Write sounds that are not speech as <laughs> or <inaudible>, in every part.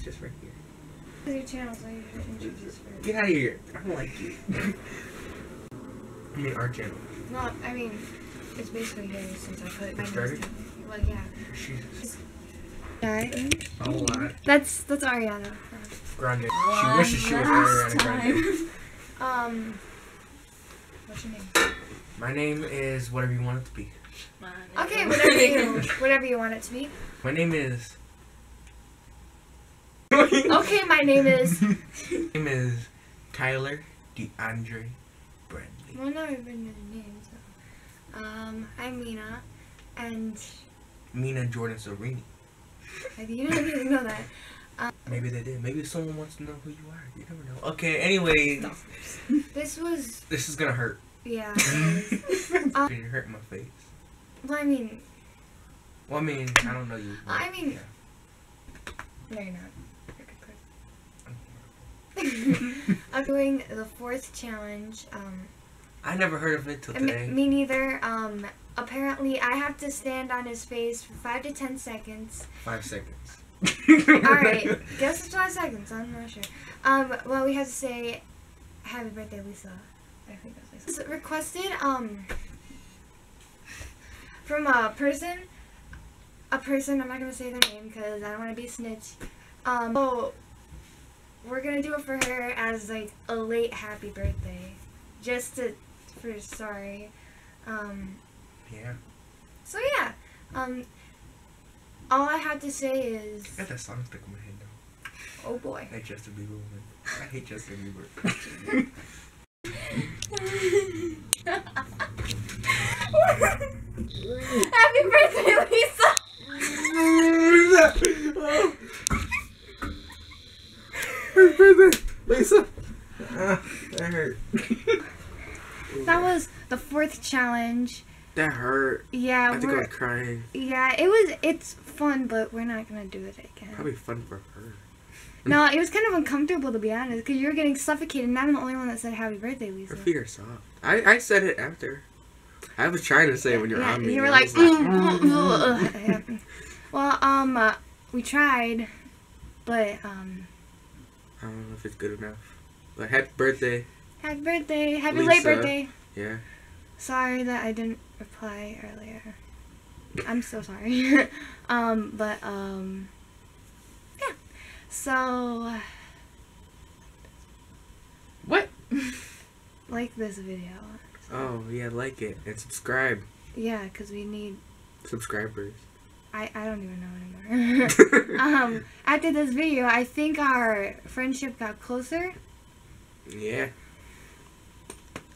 He's just right here. This your channel, so you introduce first. Get out of here. I don't like you. <laughs> I mean, our channel. No, I mean, it's basically here since I put my started? name. Well, yeah. She's Alright. a lot. That's that's Ariana. Grande. She wishes she was Ariana Grande. Um, what's your name? My name is whatever you want it to be. Okay, whatever you <laughs> whatever you want it to be. My name is. <laughs> Okay, my name is. <laughs> My name is Tyler DeAndre Bradley. Well, not even the name. So. Um, I'm Mena, and Mena Jordan Sorini. I you don't even know that. <laughs> Maybe they did. Maybe someone wants to know who you are. You never know. Okay, anyway, This was this is gonna hurt. yeah. Um, It hurt my face. well, I mean, Well, I mean, I don't know you. but- I mean- yeah. no, you're not. You're a good person. I'm doing the fourth challenge. Um, I never heard of it till me, today. me neither. Um, apparently, I have to stand on his face for five to ten seconds. Five seconds. <laughs> All right, <laughs> guess it's five seconds. I'm not sure. Um, well, we have to say, "Happy birthday, Lisa." I think that's Lisa. It's requested um from a person. A person. I'm not gonna say their name because I don't want to be a snitch. Um, so we're gonna do it for her as like a late happy birthday, just to for sorry. Um, Yeah. so yeah. Um, all I have to say is, I got that song stuck in my head now. oh boy. I hate Justin Bieber. woman. I hate Justin Bieber. <laughs> <laughs> Happy birthday, Lisa! <laughs> Lisa. <laughs> Ah, that hurt. <laughs> That was the fourth challenge. That hurt. Yeah, I think I we're was crying. yeah. It was it's fun, but we're not gonna do it again. Probably fun for her. No, it was kind of uncomfortable to be honest, because you were getting suffocated, and I'm the only one that said happy birthday, Lisa. Her feet are soft. I, I said it after. I was trying to say it when you're yeah, on me. you were I like, was mm, yeah. well, um, uh, we tried, but um, I don't know if it's good enough. But happy birthday. happy birthday, happy late birthday. Yeah. Sorry that I didn't reply earlier. I'm so sorry. <laughs> um, but um, yeah. So What? <laughs> like this video. Oh, yeah, like it. And subscribe. Yeah, cause we need. Subscribers. I I don't even know anymore. <laughs> um, after this video, I think our friendship got closer. yeah.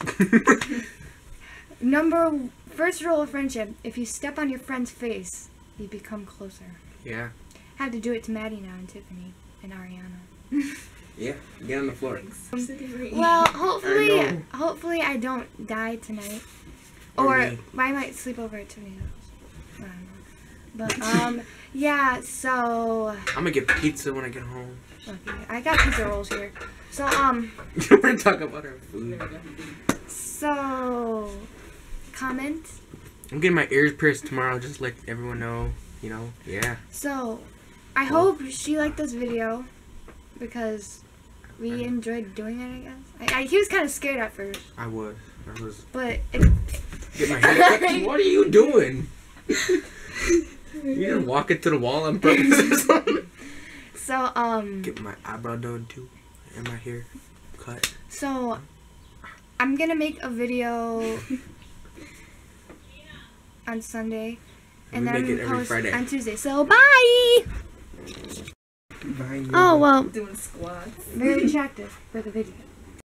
<laughs> Number first rule of friendship: if you step on your friend's face, you become closer. yeah. I Had to do it to Maddie now and Tiffany and Ariana. <laughs> Yeah. Get on the floor. Well, hopefully, know. hopefully I don't die tonight, Or or. I might sleep over at Tiffany's house. I don't know. But um, yeah. So I'm gonna get pizza when I get home. okay, I got pizza rolls here. So um, <laughs> We're gonna talk about our food. so comment. I'm getting my ears pierced tomorrow, just to let everyone know. You know, yeah. So I hope she liked this video because we enjoyed doing it. I guess. I, I, he was kind of scared at first, I was. I was. but it, Get my hair. <laughs> What are you doing? <laughs> You didn't walk into the wall on purpose or <laughs> something? so um. Get my eyebrow done too. And my hair cut. So, I'm gonna make a video on Sunday, And and we then make it every post Friday. on Tuesday. So, bye. Bye. Oh well, Doing squats. very attractive for the video.